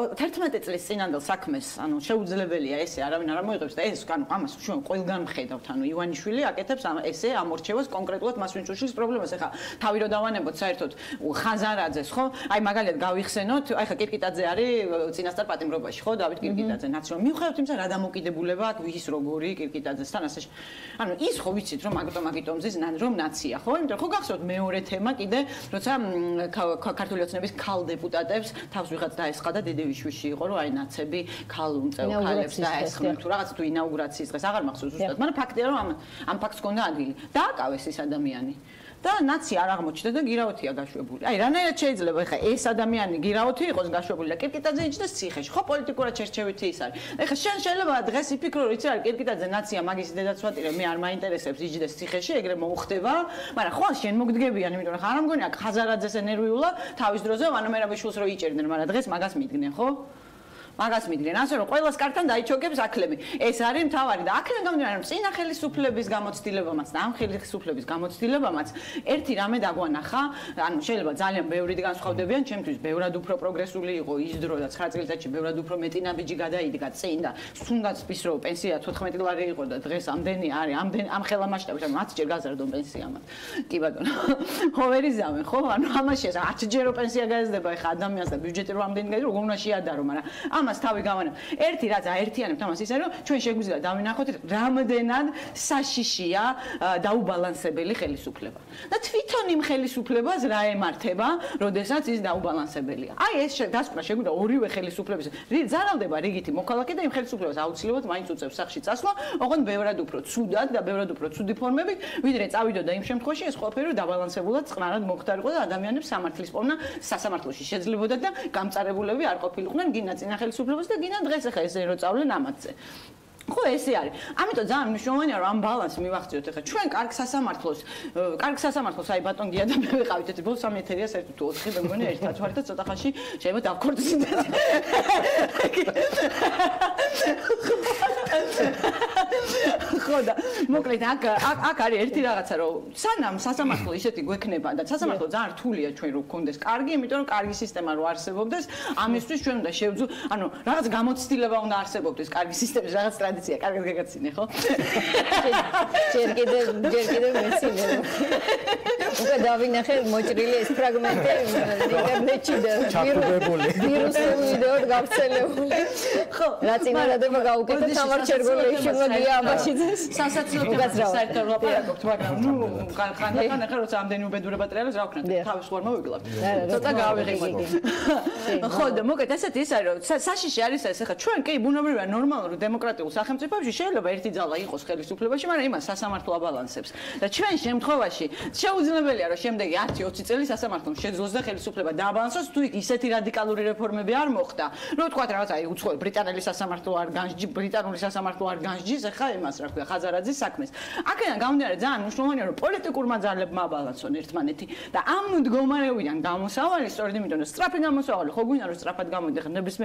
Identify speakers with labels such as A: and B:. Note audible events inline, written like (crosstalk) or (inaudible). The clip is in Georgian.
A: 11 წლის წინანდელ საქმეს, ანუ შეუძლებელია ესე არავინ არ მოიღებს და ეს, ანუ ამას ჩვენ ყველგან ხედავთ, ანუ ივანიშვილი აკეთებს ამ ესე ამორჩევას კონკრეტულად მას ვინც უშლის პრობლემას. ეხლა თავი რო დავანებოთ საერთოდ ხაზარაძეს, ხო? აი მაგალითად გავიხსენოთ, აი ხა კირკიტაძე არის წინასწარ პატიმრობაში, ხო? დავით კირკიტაძე ნაციონალ მიუხედავად იმისა რა დამოკიდებულება აქვს ვის როგორი კირკიტაძესთან ასე. ანუ ის ხო ვიცით რომ მაგიტომ მაგიტომ ზის რომ ნაცია, ხო? იმიტომ ხო გახსოვთ მეორე თემა კიდე, როცა ქართული ოცნების ქალ დეპუტატებს თავს ვიღაც დაესყადა დედევიშვილი იყო რომ აი ნაცები ქალ უმწევ ქალებს დაესხნენ თუ რაღაც თუ ინაუგურაციის დღეს აღარ მახსოვს ზუსტად, მაგრამ ფაქტია რომ ამ ამ ფაქტს კონდა ადგილი. დააკავეს ეს ადამიანი. და ნაცი არ აღმოჩნდა და გირაოთია გაშვებული. აი, რანაირად შეიძლება ხა ეს ადამიანი გირაოთი იყოს გაშვებული და კირკიტაძე იჯდეს ციხეში. ხო პოლიტიკურად ჩერჩევითი ის არის. ეხა შენ შეიძლება დღეს იფიქრო, იცი რა, კირკიტაძე ნაცია მაგის დედაცვატირე, მე არ მაინტერესებს იჯდეს ციხეში, ეგრე მოუხდება. მაგრამ ხო, შენ მოგდგებიან, იმიტომ რომ ხარ არ მგონია ხაზარაძეს ენერვიულა თავის დროზე ვანომერაბიშვილს რო იჭერდნენ, მაგრამ დღეს მაგას მიდგნენ, ხო? მაგას მიდგნენ ასე რომ ყოველას კართან დაიჩოგებს აკლები ეს არის მთავარი და აქედან გამომდინარე რომ წინა ხელისუფლების გამოცდილებამაც და ამ ხელისუფლების გამოცდილებამაც ერთი რამე დაგვანახა. ანუ შეიძლება ძალიან ბევრი განსხვავდებიან ჩემთვის ბევრად უფრო პროგრესული იყო ის დრო და 9 წელიწადში ბევრად უფრო მეტი ნაბიჯი გადაიდგა წინ და თუნდაც რომ პენსია 14 ლარი იყო და დღეს ამდენი არის ამდენ ამ ხელა მასშტაბით ანუ 10 ჯერ გაზარდო პენსია მათ კი ბატონო (laughs) ხო ვერიზავენ ხო? ანუ ამაში 10 ჯერო პენსია გაიზრდება ეხა ადამიანს და ბიუჯეტი რომ ამდენი გაიზრდა როგორ უნდა შეადარო მაგრამ ამ ამას თავი გავანებ. ერთი რაც აერთიანებთ ამას ისე რომ ჩვენ შეგვიძლია დავინახოთ რამდენად საშიშია დაუბალანსებელი ხელისუფლება. და თვითონ იმ ხელისუფლებას რა ემართება, როდესაც ის დაუბალანსებელია. აი ეს დასკვნა შეგვიძლია ორივე ხელისუფლების ზარალდება რიგითი მოქალაქე და იმ ხელისუფლებას აუცილებლად მაინც უწევს სახში წასვლა, ოღონდ ბევრად უფრო ცუდად და ბევრად უფრო ცუდი ფორმებით, ვიდრე წავიდოდა იმ შემთხვევაში ეს ყველაფერი დაბალანსებულად წყნარად მოხდარიყო და ადამიანებს სამართლის პოვნა სასამართლოში შეძლებოდა და გამწარებულები არ ყოფილიყვნენ გინა წინა ხელისუფლებას ხელისუფლებას და გინდა დღეს ახლა ესე რო წავლენ ამათზე. ხო ესე არის. ამიტომ ძალიან მნიშვნელოვანია რომ ამ ბალანსს მივახციოთ ახლა. ჩვენ კარგ სასამართლოს, კარგ სასამართლოს აი ბატონ გია და მე ვიყავით ეს ბოლოს სამი ეთერია საერთოდ თუ 4 მე მგონი ერთად ვარ და ცოტა ხანში შეიძლება დავქორწინდეთ. ხო და მოკლედ აქ აქ არის ერთი რაღაცა რომ სანამ სასამართლო ისეთი გვექნება და სასამართლო ძალიან რთულია ჩვენ რო გქონდეს კარგი, იმიტომ რომ კარგი სისტემა რო არსებობდეს, ამისთვის ჩვენ უნდა შევძუ, ანუ რაღაც გამოცდილება უნდა არსებობდეს კარგი სისტემის რაღაც ტრადიცია, კარგად გაგაცინე, ხო?
B: ჯერ კიდე ჯერ კიდე მეცინე. უკვე დავინახე მოჭრილი ეს ფრაგმენტი (laughs) ინტერნეტში და ვირუსი გავრცელებული. ხო, რა წინადადება გაუკეთეთ თამარ ჩერგოლეიშვილმა გია აბაშიძეს.
A: სასაცილო თემაა საერთოდ ვაპარაკობთ, მაგრამ ნუ ხანდახან ახლა როცა ამდენი უბედურება ტრიალებს რა ვქნათ, თავის ხوارმა ვიკლავთ. ცოტა გავიღიმოთ. ხო და მოკეთ ესეთ ის არის, საშიში არის ეს ახლა ჩვენ კი ბუნებრივია ნორმალურ დემოკრატიულ სახელმწიფოებში შეიძლება ერთი ძალა იყოს ხელისუფლებაში, მაგრამ იმას სასამართლო აბალანსებს. და ჩვენ შემთხვევაში შეუძლებელია რომ შემდეგი 10-20 წელი სასამართლომ შეძლოს და ხელისუფლება დააბალანსოს თუ იქ ისეთი რადიკალური რეფორმები არ მოხდა, რო თქვა რაღაც აი უცხო ბრიტანელი სასამართლო არ განსჯი, ბრიტანული სასამართლო არ განსჯის, ახლა იმას რა ქვია ხაზარაძის საქმეს. აქედან გამომდინარე ძალიან მნიშვნელოვანია რომ პოლიტიკურმა ძალებმა აბალანსონ ერთმანეთი და ამ მდგომარეობიდან გამოსავალი სწორედ იმიტომ რომ სწრაფი გამოსავალი ხო გვინდა რომ სწრაფად გამოდიხარ ნებისმიერ